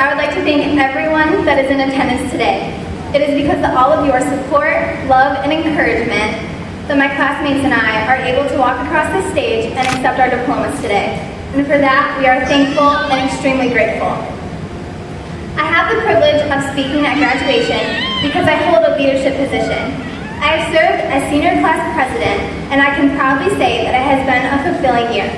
I would like to thank everyone that is in attendance today. It is because of all of your support, love, and encouragement that my classmates and I are able to walk across the stage and accept our diplomas today. And for that, we are thankful and extremely grateful. I have the privilege of speaking at graduation because I hold a leadership position. I have served as senior class president, and I can proudly say that it has been a fulfilling year.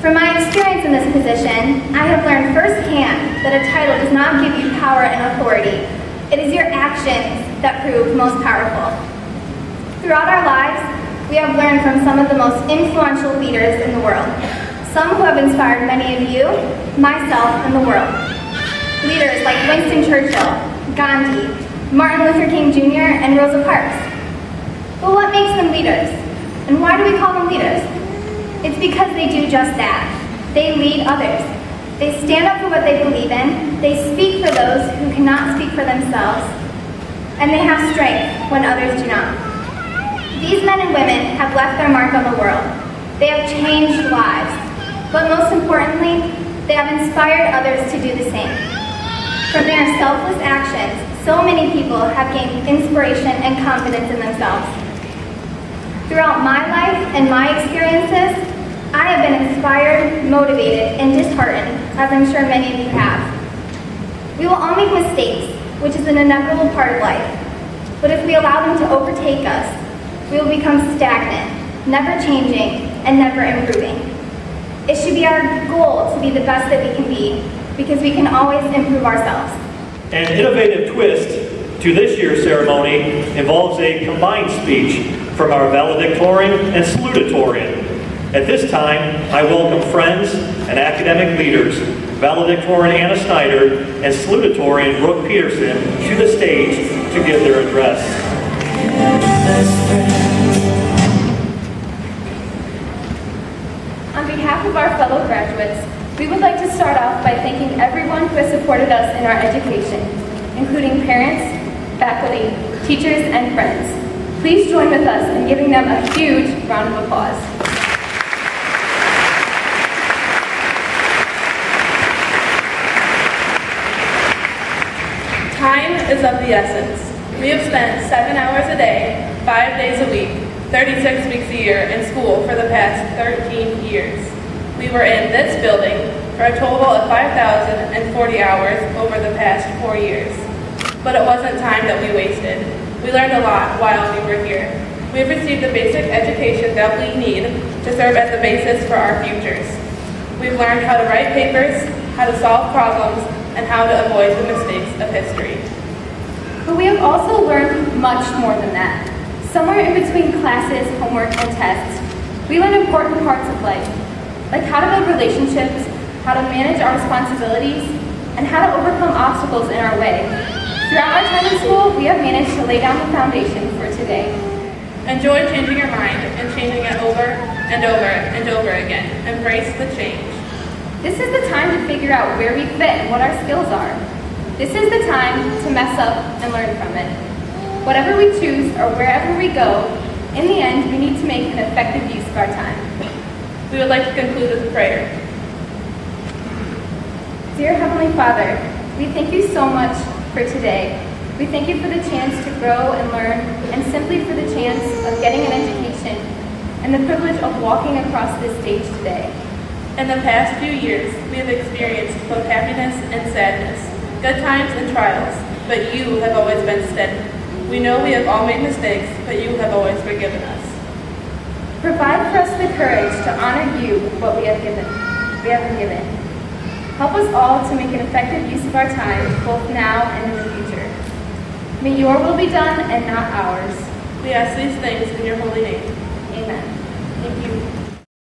From my experience in this position, I have learned firsthand that a title does not give you power and authority. It is your actions that prove most powerful. Throughout our lives, we have learned from some of the most influential leaders in the world. Some who have inspired many of you, myself, and the world. Leaders like Winston Churchill, Gandhi, Martin Luther King Jr., and Rosa Parks. But what makes them leaders? And why do we call them leaders? It's because they do just that. They lead others. They stand up for what they believe in, they speak for those who cannot speak for themselves, and they have strength when others do not. These men and women have left their mark on the world. They have changed lives, but most importantly, they have inspired others to do the same. From their selfless actions, so many people have gained inspiration and confidence in themselves. Throughout my life and my experiences, I have been inspired, motivated, and disheartened, as I'm sure many of you have. We will all make mistakes, which is an inevitable part of life. But if we allow them to overtake us, we will become stagnant, never changing, and never improving. It should be our goal to be the best that we can be, because we can always improve ourselves. An innovative twist to this year's ceremony involves a combined speech from our valedictorian and salutatorian. At this time, I welcome friends and academic leaders, valedictorian Anna Snyder and salutatorian Brooke Peterson to the stage to give their address. On behalf of our fellow graduates, we would like to start off by thanking everyone who has supported us in our education, including parents, faculty, teachers, and friends. Please join with us in giving them a huge round of applause. Time is of the essence. We have spent seven hours a day, five days a week, 36 weeks a year in school for the past 13 years. We were in this building for a total of 5,040 hours over the past four years. But it wasn't time that we wasted. We learned a lot while we were here. We've received the basic education that we need to serve as the basis for our futures. We've learned how to write papers, how to solve problems, and how to avoid the mistakes of history. But we have also learned much more than that. Somewhere in between classes, homework, and tests, we learn important parts of life, like how to build relationships, how to manage our responsibilities, and how to overcome obstacles in our way. Throughout our time in school, we have managed to lay down the foundation for today. Enjoy changing your mind and changing it over and over and over again. Embrace the change. This is the time to figure out where we fit and what our skills are. This is the time to mess up and learn from it. Whatever we choose or wherever we go, in the end, we need to make an effective use of our time. We would like to conclude with a prayer. Dear Heavenly Father, we thank you so much for today. We thank you for the chance to grow and learn, and simply for the chance of getting an education, and the privilege of walking across this stage today. In the past few years, we have experienced both happiness and sadness, good times and trials, but you have always been steady. We know we have all made mistakes, but you have always forgiven us. Provide for us the courage to honor you with what we have given. We have given. Help us all to make an effective use of our time, both now and in the future. May your will be done and not ours. We ask these things in your holy name. Amen. Thank you.